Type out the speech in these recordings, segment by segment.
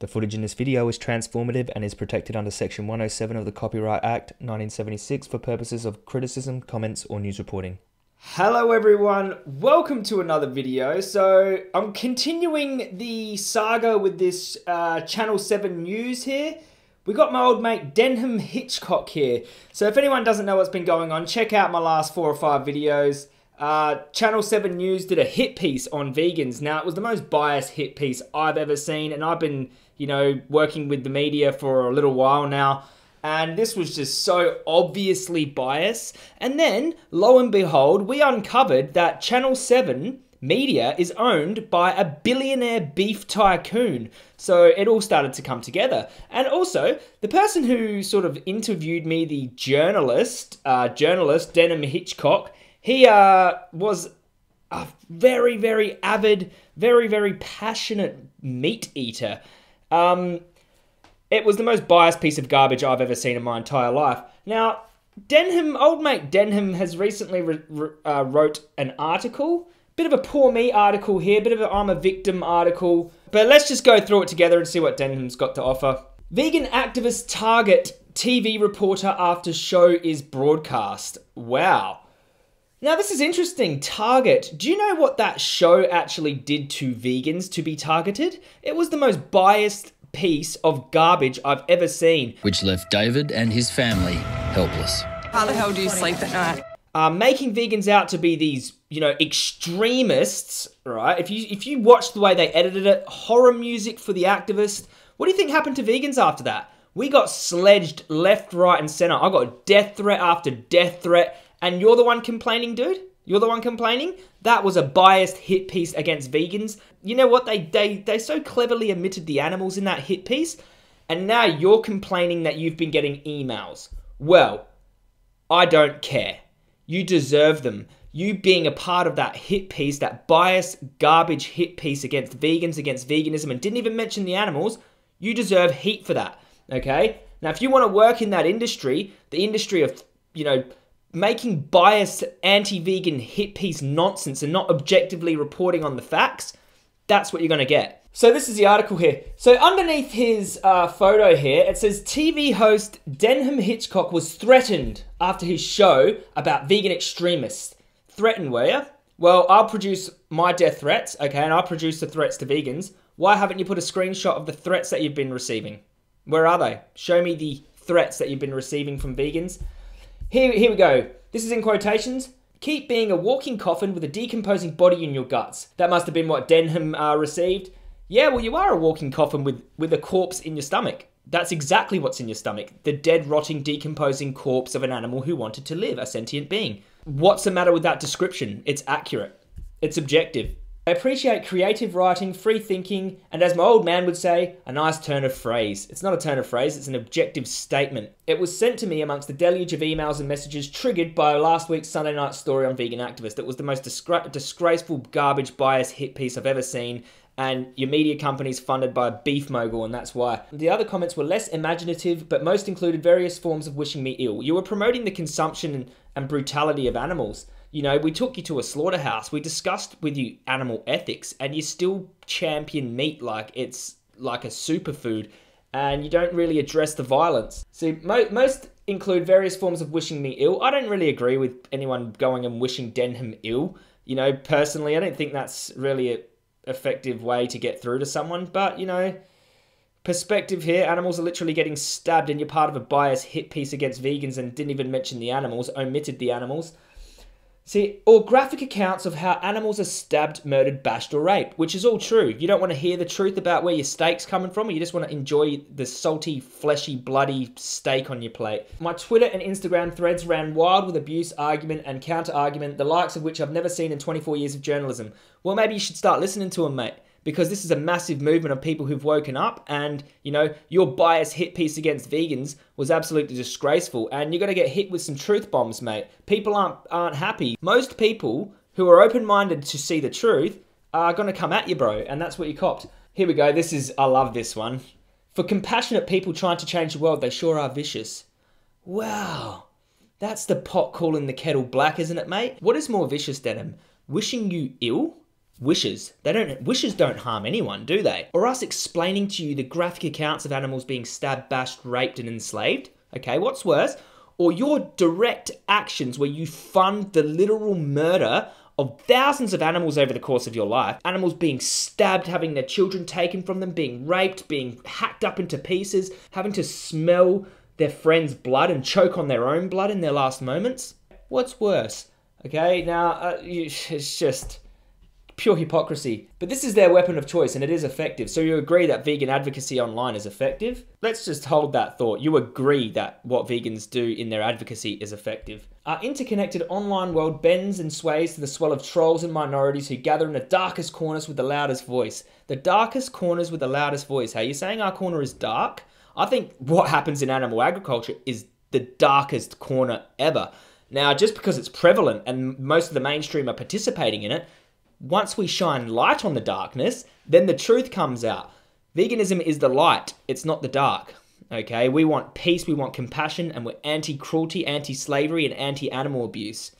The footage in this video is transformative and is protected under Section 107 of the Copyright Act 1976 for purposes of criticism, comments, or news reporting. Hello everyone, welcome to another video. So I'm continuing the saga with this uh, Channel 7 news here. We got my old mate Denham Hitchcock here. So if anyone doesn't know what's been going on, check out my last four or five videos. Uh, Channel 7 News did a hit piece on vegans. Now, it was the most biased hit piece I've ever seen, and I've been, you know, working with the media for a little while now. And this was just so obviously biased. And then, lo and behold, we uncovered that Channel 7 media is owned by a billionaire beef tycoon. So it all started to come together. And also, the person who sort of interviewed me, the journalist, uh, journalist Denham Hitchcock, he uh, was a very, very avid, very, very passionate meat eater. Um, it was the most biased piece of garbage I've ever seen in my entire life. Now, Denham, old mate Denham, has recently re- re- uh, wrote an article. Bit of a poor me article here, bit of a I'm a victim article. But let's just go through it together and see what Denham's got to offer. Vegan activist target TV reporter after show is broadcast. Wow. Now, this is interesting. Target. Do you know what that show actually did to vegans to be targeted? It was the most biased piece of garbage I've ever seen. Which left David and his family helpless. How the hell do you sleep at night? Uh, making vegans out to be these, you know, extremists, right? If you if you watch the way they edited it, horror music for the activist. What do you think happened to vegans after that? We got sledged left, right, and center. I got death threat after death threat and you're the one complaining, dude? You're the one complaining? That was a biased hit piece against vegans. You know what? They they they so cleverly omitted the animals in that hit piece, and now you're complaining that you've been getting emails. Well, I don't care. You deserve them. You being a part of that hit piece, that biased garbage hit piece against vegans, against veganism, and didn't even mention the animals, you deserve heat for that. Okay? Now, if you want to work in that industry, the industry of, you know, making biased anti-vegan hit piece nonsense and not objectively reporting on the facts, that's what you're going to get. So this is the article here. So underneath his uh, photo here, it says TV host Denham Hitchcock was threatened after his show about vegan extremists. Threatened, were you? Well, I'll produce my death threats, okay, and I'll produce the threats to vegans. Why haven't you put a screenshot of the threats that you've been receiving? Where are they? Show me the threats that you've been receiving from vegans. Here, here we go. This is in quotations. Keep being a walking coffin with a decomposing body in your guts. That must have been what Denham uh, received. Yeah, well, you are a walking coffin with, with a corpse in your stomach. That's exactly what's in your stomach. The dead, rotting, decomposing corpse of an animal who wanted to live, a sentient being. What's the matter with that description? It's accurate. It's objective. I appreciate creative writing, free thinking, and as my old man would say, a nice turn of phrase. It's not a turn of phrase, it's an objective statement. It was sent to me amongst the deluge of emails and messages triggered by last week's Sunday night story on Vegan Activist. It was the most disgra- disgraceful, garbage, bias hit piece I've ever seen, and your media company's funded by a beef mogul, and that's why. The other comments were less imaginative, but most included various forms of wishing me ill. You were promoting the consumption and brutality of animals. You know, we took you to a slaughterhouse. We discussed with you animal ethics, and you still champion meat like it's like a superfood, and you don't really address the violence. See, mo- most include various forms of wishing me ill. I don't really agree with anyone going and wishing Denham ill. You know, personally, I don't think that's really an effective way to get through to someone. But you know, perspective here: animals are literally getting stabbed, and you're part of a biased hit piece against vegans, and didn't even mention the animals, omitted the animals. See, or graphic accounts of how animals are stabbed, murdered, bashed, or raped, which is all true. You don't want to hear the truth about where your steak's coming from, or you just want to enjoy the salty, fleshy, bloody steak on your plate. My Twitter and Instagram threads ran wild with abuse, argument, and counter argument, the likes of which I've never seen in 24 years of journalism. Well, maybe you should start listening to them, mate because this is a massive movement of people who've woken up and you know your bias hit piece against vegans was absolutely disgraceful. And you're going to get hit with some truth bombs mate. People aren't aren't happy. Most people who are open-minded to see the truth are going to come at you bro and that's what you copped. Here we go. This is i love this one. For compassionate people trying to change the world they sure are vicious. Wow. That's the pot calling the kettle black isn't it mate? What is more vicious him wishing you ill wishes. They don't wishes don't harm anyone, do they? Or us explaining to you the graphic accounts of animals being stabbed, bashed, raped, and enslaved. Okay, what's worse? Or your direct actions where you fund the literal murder of thousands of animals over the course of your life. Animals being stabbed, having their children taken from them, being raped, being hacked up into pieces, having to smell their friend's blood and choke on their own blood in their last moments. What's worse? Okay, now uh, it's just pure hypocrisy. But this is their weapon of choice and it is effective. So you agree that vegan advocacy online is effective? Let's just hold that thought. You agree that what vegans do in their advocacy is effective. Our interconnected online world bends and sways to the swell of trolls and minorities who gather in the darkest corners with the loudest voice. The darkest corners with the loudest voice. Hey, you saying our corner is dark? I think what happens in animal agriculture is the darkest corner ever. Now, just because it's prevalent and most of the mainstream are participating in it, once we shine light on the darkness, then the truth comes out. Veganism is the light, it's not the dark. Okay, we want peace, we want compassion, and we're anti cruelty, anti slavery, and anti animal abuse.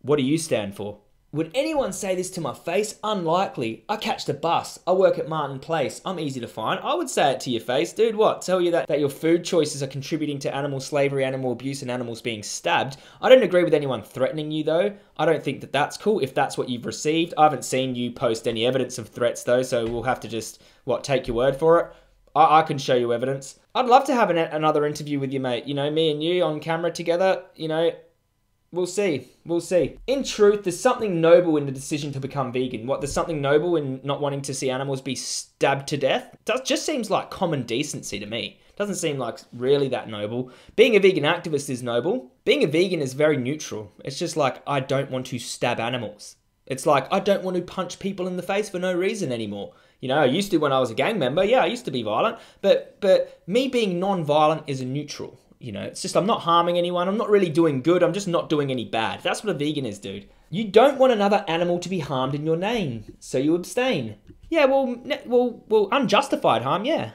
What do you stand for? Would anyone say this to my face? Unlikely. I catch the bus. I work at Martin Place. I'm easy to find. I would say it to your face, dude. What? Tell you that, that your food choices are contributing to animal slavery, animal abuse, and animals being stabbed. I don't agree with anyone threatening you, though. I don't think that that's cool if that's what you've received. I haven't seen you post any evidence of threats, though, so we'll have to just, what, take your word for it. I, I can show you evidence. I'd love to have an, another interview with you, mate. You know, me and you on camera together. You know, We'll see. We'll see. In truth, there's something noble in the decision to become vegan. What there's something noble in not wanting to see animals be stabbed to death. It just seems like common decency to me. Doesn't seem like really that noble. Being a vegan activist is noble. Being a vegan is very neutral. It's just like I don't want to stab animals. It's like I don't want to punch people in the face for no reason anymore. You know, I used to when I was a gang member. Yeah, I used to be violent, but but me being non-violent is a neutral. You know, it's just I'm not harming anyone. I'm not really doing good. I'm just not doing any bad. That's what a vegan is, dude. You don't want another animal to be harmed in your name, so you abstain. Yeah, well, well, well, unjustified harm. Yeah,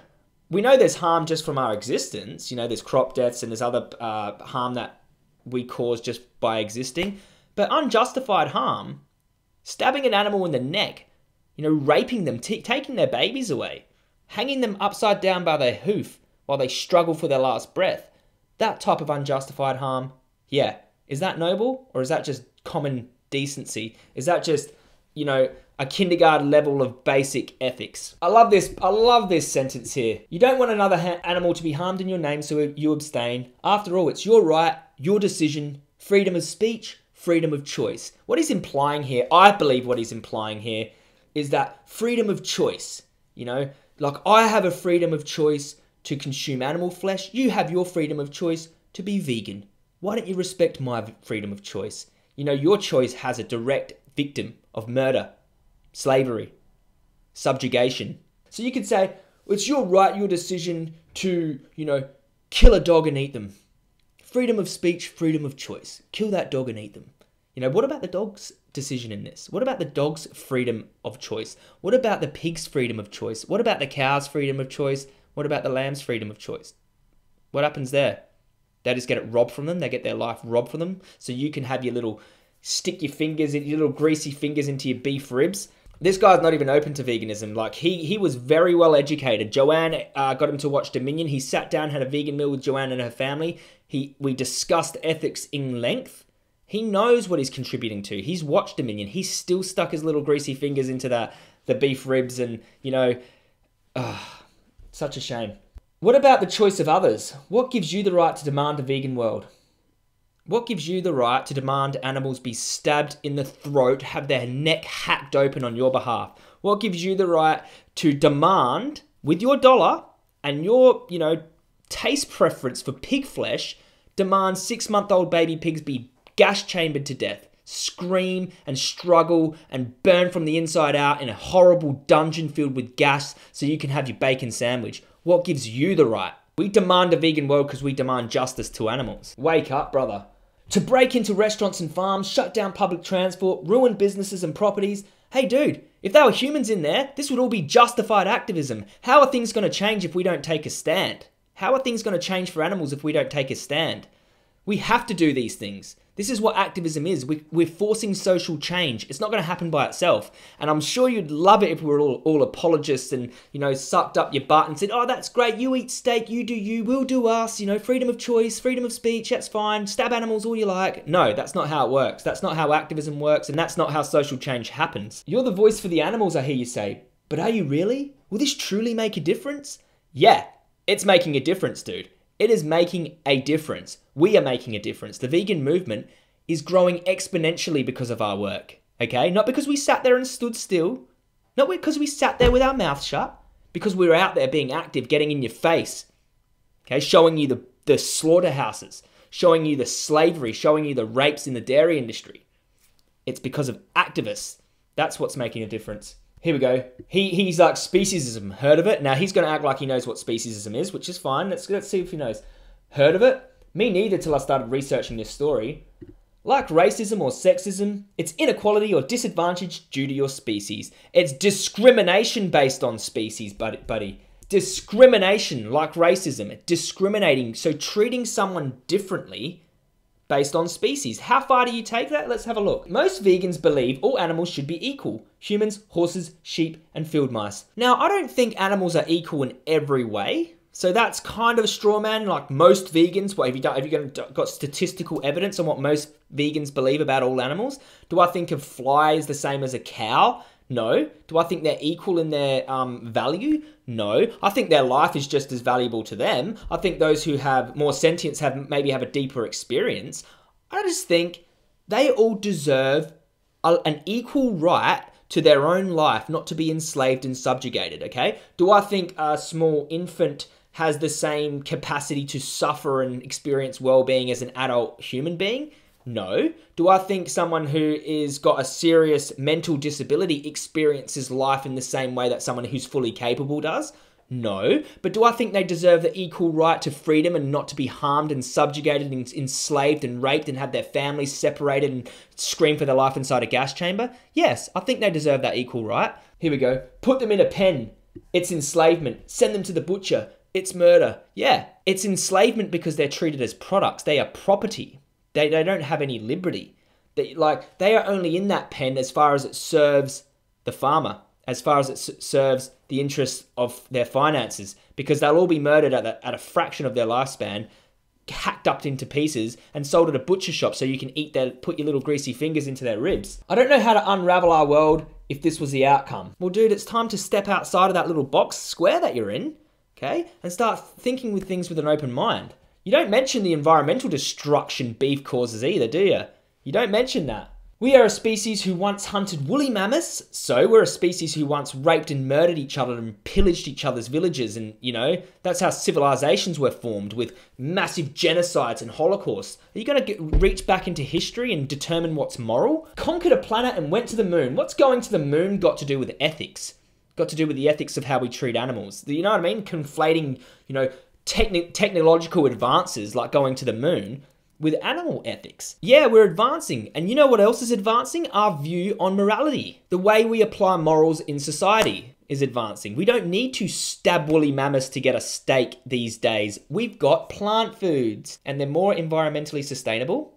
we know there's harm just from our existence. You know, there's crop deaths and there's other uh, harm that we cause just by existing. But unjustified harm, stabbing an animal in the neck, you know, raping them, taking their babies away, hanging them upside down by their hoof while they struggle for their last breath that type of unjustified harm, yeah, is that noble or is that just common decency? Is that just, you know, a kindergarten level of basic ethics? I love this. I love this sentence here. You don't want another animal to be harmed in your name, so you abstain. After all, it's your right, your decision, freedom of speech, freedom of choice. What he's implying here, I believe what he's implying here, is that freedom of choice. You know, like I have a freedom of choice to consume animal flesh, you have your freedom of choice to be vegan. Why don't you respect my freedom of choice? You know, your choice has a direct victim of murder, slavery, subjugation. So you could say, it's your right, your decision to, you know, kill a dog and eat them. Freedom of speech, freedom of choice. Kill that dog and eat them. You know, what about the dog's decision in this? What about the dog's freedom of choice? What about the pig's freedom of choice? What about the cow's freedom of choice? What about the lamb's freedom of choice? What happens there? They just get it robbed from them. They get their life robbed from them. So you can have your little stick your fingers, your little greasy fingers into your beef ribs. This guy's not even open to veganism. Like he he was very well educated. Joanne uh, got him to watch Dominion. He sat down, had a vegan meal with Joanne and her family. He we discussed ethics in length. He knows what he's contributing to. He's watched Dominion. He's still stuck his little greasy fingers into that the beef ribs and you know. Uh, such a shame. What about the choice of others? What gives you the right to demand a vegan world? What gives you the right to demand animals be stabbed in the throat, have their neck hacked open on your behalf? What gives you the right to demand, with your dollar and your, you know, taste preference for pig flesh, demand six month old baby pigs be gas chambered to death? Scream and struggle and burn from the inside out in a horrible dungeon filled with gas so you can have your bacon sandwich. What gives you the right? We demand a vegan world because we demand justice to animals. Wake up, brother. To break into restaurants and farms, shut down public transport, ruin businesses and properties. Hey, dude, if there were humans in there, this would all be justified activism. How are things going to change if we don't take a stand? How are things going to change for animals if we don't take a stand? We have to do these things. This is what activism is. We, we're forcing social change. It's not going to happen by itself. And I'm sure you'd love it if we were all, all apologists and, you know, sucked up your butt and said, oh, that's great. You eat steak. You do you. We'll do us. You know, freedom of choice, freedom of speech. That's fine. Stab animals all you like. No, that's not how it works. That's not how activism works. And that's not how social change happens. You're the voice for the animals, I hear you say. But are you really? Will this truly make a difference? Yeah, it's making a difference, dude. It is making a difference. We are making a difference. The vegan movement is growing exponentially because of our work. Okay? Not because we sat there and stood still, not because we sat there with our mouth shut, because we were out there being active, getting in your face. Okay? Showing you the, the slaughterhouses, showing you the slavery, showing you the rapes in the dairy industry. It's because of activists. That's what's making a difference. Here we go. He he's like speciesism. Heard of it? Now he's going to act like he knows what speciesism is, which is fine. Let's let's see if he knows. Heard of it? Me neither till I started researching this story. Like racism or sexism, it's inequality or disadvantage due to your species. It's discrimination based on species, buddy. buddy. Discrimination, like racism, discriminating, so treating someone differently based on species. How far do you take that? Let's have a look. Most vegans believe all animals should be equal humans, horses, sheep, and field mice. Now, I don't think animals are equal in every way. So that's kind of a straw man. Like most vegans, what have you done? Have you got statistical evidence on what most vegans believe about all animals? Do I think of flies the same as a cow? No. Do I think they're equal in their um, value? No. I think their life is just as valuable to them. I think those who have more sentience have maybe have a deeper experience. I just think they all deserve an equal right to their own life, not to be enslaved and subjugated, okay? Do I think a small infant has the same capacity to suffer and experience well-being as an adult human being? No. Do I think someone who is got a serious mental disability experiences life in the same way that someone who's fully capable does? No. But do I think they deserve the equal right to freedom and not to be harmed and subjugated and enslaved and raped and have their families separated and scream for their life inside a gas chamber? Yes, I think they deserve that equal right. Here we go. Put them in a pen. It's enslavement. Send them to the butcher. It's murder. Yeah, it's enslavement because they're treated as products. They are property. They, they don't have any liberty. They, like they are only in that pen as far as it serves the farmer, as far as it serves the interests of their finances, because they'll all be murdered at a, at a fraction of their lifespan, hacked up into pieces, and sold at a butcher shop so you can eat their put your little greasy fingers into their ribs. I don't know how to unravel our world if this was the outcome. Well, dude, it's time to step outside of that little box square that you're in, okay, and start thinking with things with an open mind. You don't mention the environmental destruction beef causes either, do you? You don't mention that. We are a species who once hunted woolly mammoths, so we're a species who once raped and murdered each other and pillaged each other's villages, and you know, that's how civilizations were formed with massive genocides and holocausts. Are you going to reach back into history and determine what's moral? Conquered a planet and went to the moon. What's going to the moon got to do with ethics? Got to do with the ethics of how we treat animals. You know what I mean? Conflating, you know, techni- technological advances like going to the moon with animal ethics. Yeah, we're advancing. And you know what else is advancing? Our view on morality. The way we apply morals in society is advancing. We don't need to stab woolly mammoths to get a steak these days. We've got plant foods, and they're more environmentally sustainable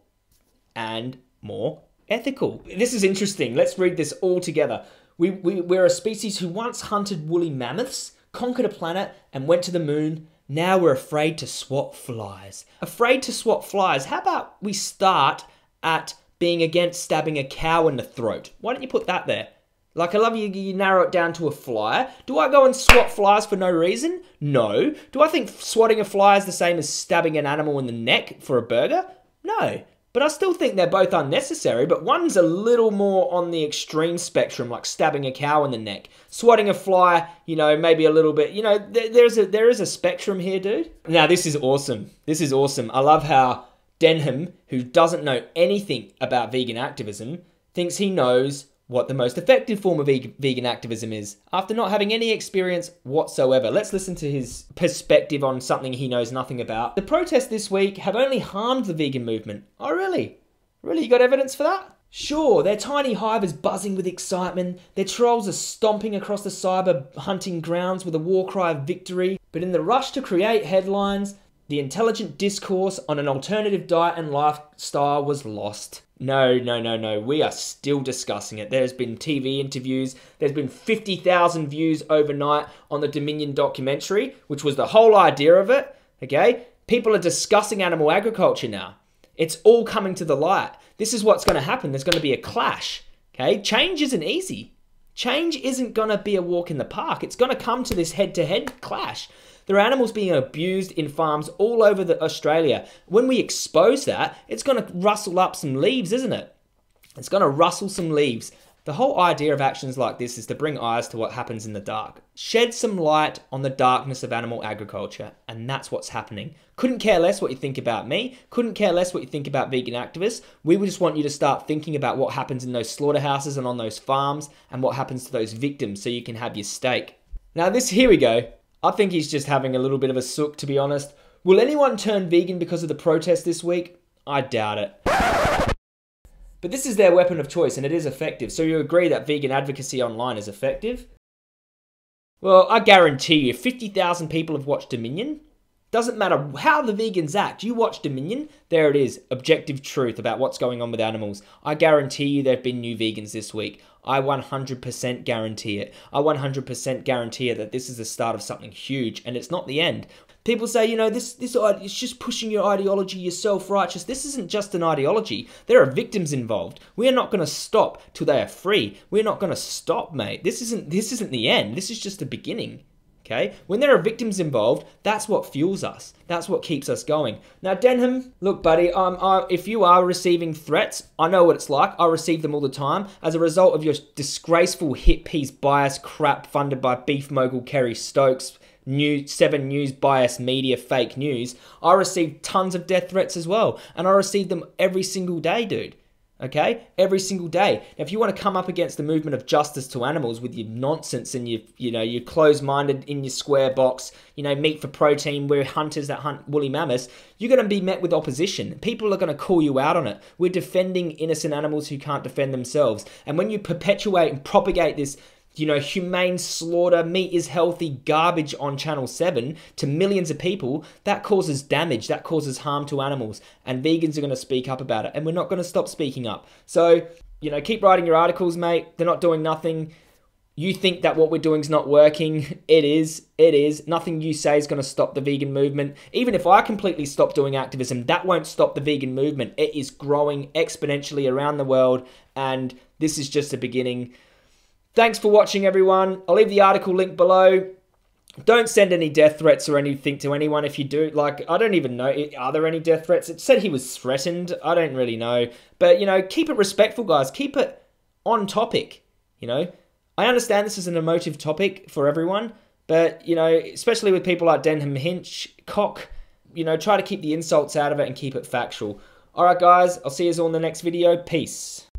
and more ethical. This is interesting. Let's read this all together. We, we, we're a species who once hunted woolly mammoths, conquered a planet, and went to the moon now we're afraid to swat flies. Afraid to swat flies. How about we start at being against stabbing a cow in the throat? Why don't you put that there? Like, I love you, you narrow it down to a fly. Do I go and swat flies for no reason? No. Do I think swatting a fly is the same as stabbing an animal in the neck for a burger? No. But I still think they're both unnecessary, but one's a little more on the extreme spectrum, like stabbing a cow in the neck. Swatting a fly, you know, maybe a little bit, you know, there's a there is a spectrum here, dude. Now this is awesome. This is awesome. I love how Denham, who doesn't know anything about vegan activism, thinks he knows what the most effective form of vegan activism is after not having any experience whatsoever. Let's listen to his perspective on something he knows nothing about. The protests this week have only harmed the vegan movement. Oh, really? Really? You got evidence for that? Sure, their tiny hive is buzzing with excitement, their trolls are stomping across the cyber hunting grounds with a war cry of victory, but in the rush to create headlines, the intelligent discourse on an alternative diet and lifestyle was lost. No, no, no, no. We are still discussing it. There's been TV interviews. There's been 50,000 views overnight on the Dominion documentary, which was the whole idea of it. Okay? People are discussing animal agriculture now. It's all coming to the light. This is what's going to happen. There's going to be a clash. Okay? Change isn't easy. Change isn't going to be a walk in the park. It's going to come to this head to head clash. There are animals being abused in farms all over the Australia. When we expose that, it's going to rustle up some leaves, isn't it? It's going to rustle some leaves. The whole idea of actions like this is to bring eyes to what happens in the dark. Shed some light on the darkness of animal agriculture, and that's what's happening. Couldn't care less what you think about me, couldn't care less what you think about vegan activists. We just want you to start thinking about what happens in those slaughterhouses and on those farms and what happens to those victims so you can have your steak. Now, this, here we go. I think he's just having a little bit of a sook, to be honest. Will anyone turn vegan because of the protest this week? I doubt it. But this is their weapon of choice and it is effective. So you agree that vegan advocacy online is effective? Well, I guarantee you, 50,000 people have watched Dominion. Doesn't matter how the vegans act. You watch Dominion, there it is. Objective truth about what's going on with animals. I guarantee you there have been new vegans this week. I 100% guarantee it. I 100% guarantee it that this is the start of something huge and it's not the end. People say, you know, this this it's just pushing your ideology, you're self-righteous. This isn't just an ideology. There are victims involved. We are not going to stop till they are free. We're not going to stop, mate. This isn't this isn't the end. This is just the beginning. Okay? When there are victims involved, that's what fuels us. That's what keeps us going. Now, Denham, look, buddy, um, if you are receiving threats, I know what it's like. I receive them all the time as a result of your disgraceful hit piece bias crap funded by beef mogul Kerry Stokes. New Seven News bias media fake news. I receive tons of death threats as well, and I receive them every single day, dude okay? Every single day. Now, if you want to come up against the movement of justice to animals with your nonsense and your you know you're closed-minded in your square box you know meat for protein we're hunters that hunt woolly mammoths you're going to be met with opposition. People are going to call you out on it. We're defending innocent animals who can't defend themselves. And when you perpetuate and propagate this you know, humane slaughter, meat is healthy garbage on Channel 7 to millions of people, that causes damage, that causes harm to animals. And vegans are going to speak up about it. And we're not going to stop speaking up. So, you know, keep writing your articles, mate. They're not doing nothing. You think that what we're doing is not working. It is. It is. Nothing you say is going to stop the vegan movement. Even if I completely stop doing activism, that won't stop the vegan movement. It is growing exponentially around the world. And this is just a beginning. Thanks for watching, everyone. I'll leave the article link below. Don't send any death threats or anything to anyone if you do. Like, I don't even know. Are there any death threats? It said he was threatened. I don't really know. But, you know, keep it respectful, guys. Keep it on topic. You know, I understand this is an emotive topic for everyone, but, you know, especially with people like Denham Hinch, Cock, you know, try to keep the insults out of it and keep it factual. All right, guys, I'll see you all in the next video. Peace.